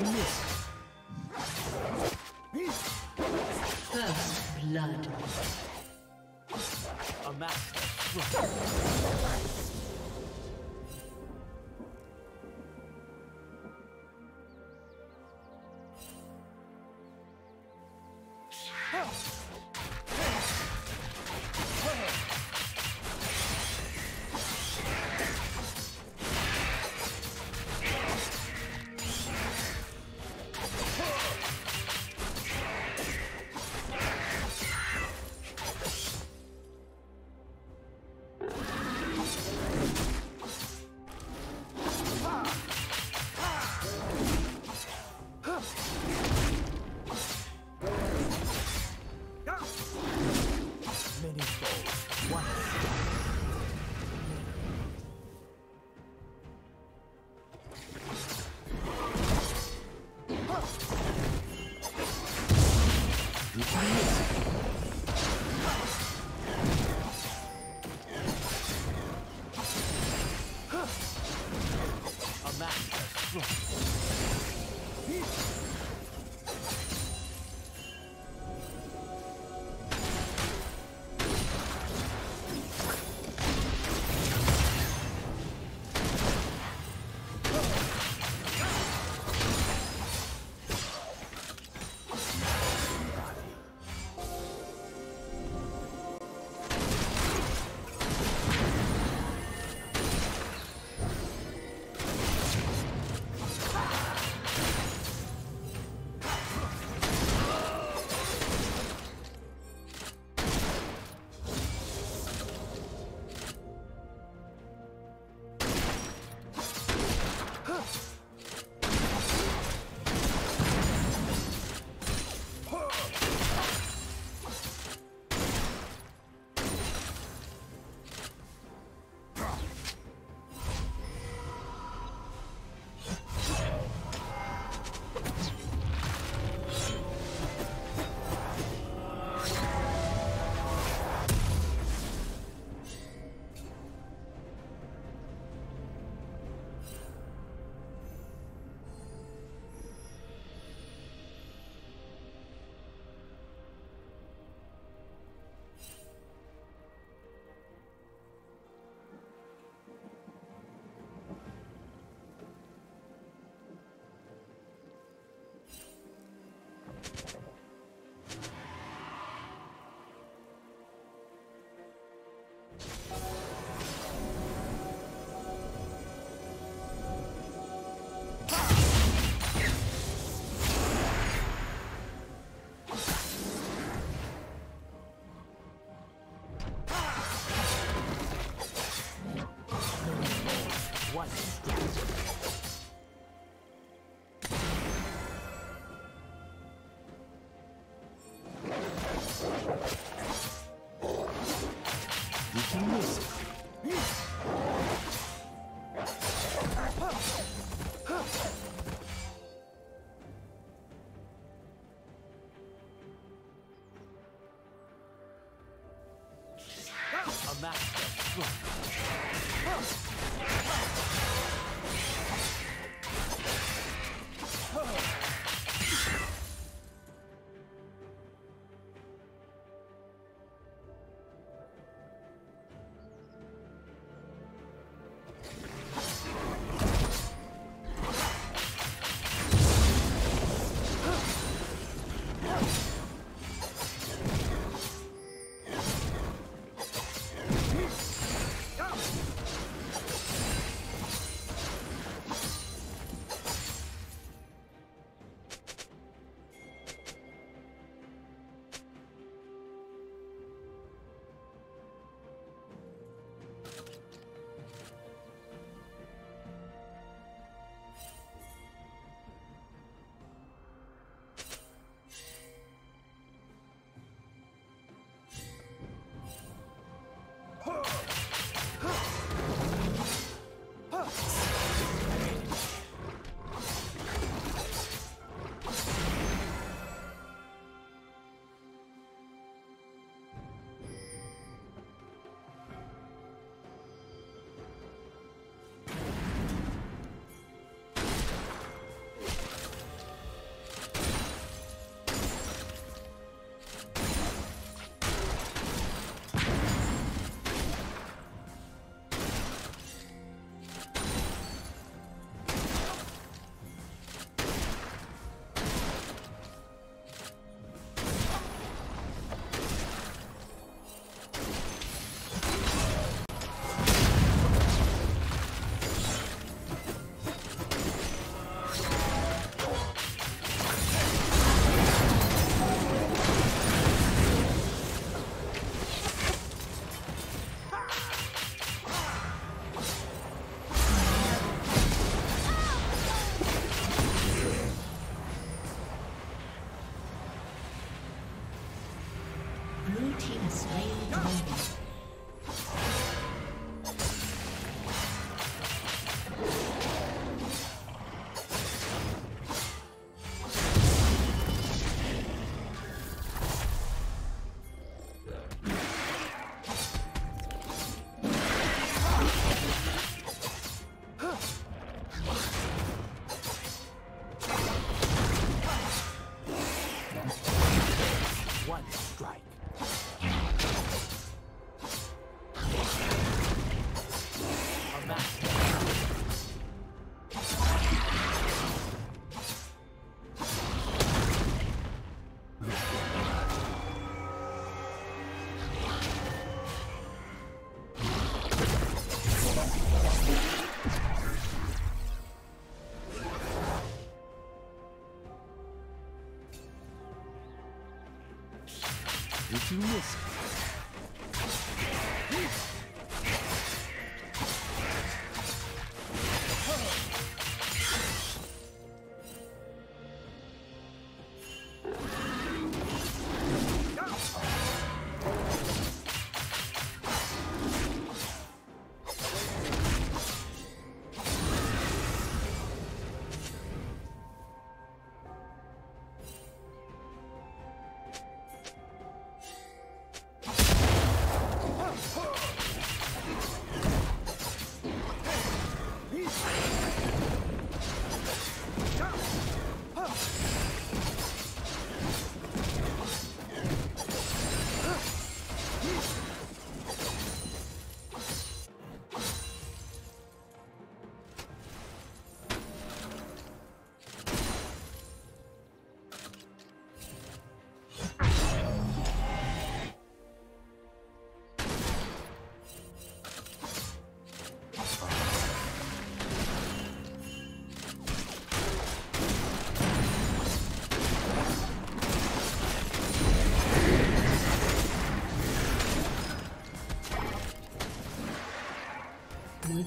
miss? First blood. A master. Many master. Master. Did you miss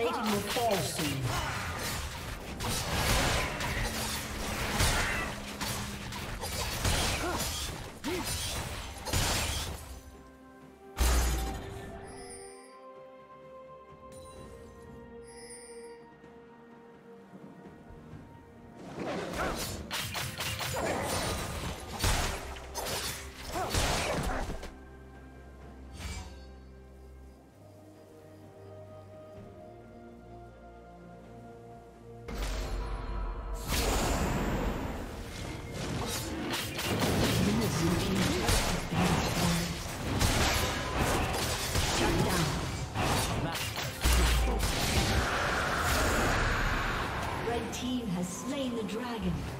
demonstrated your falsity. Dragon.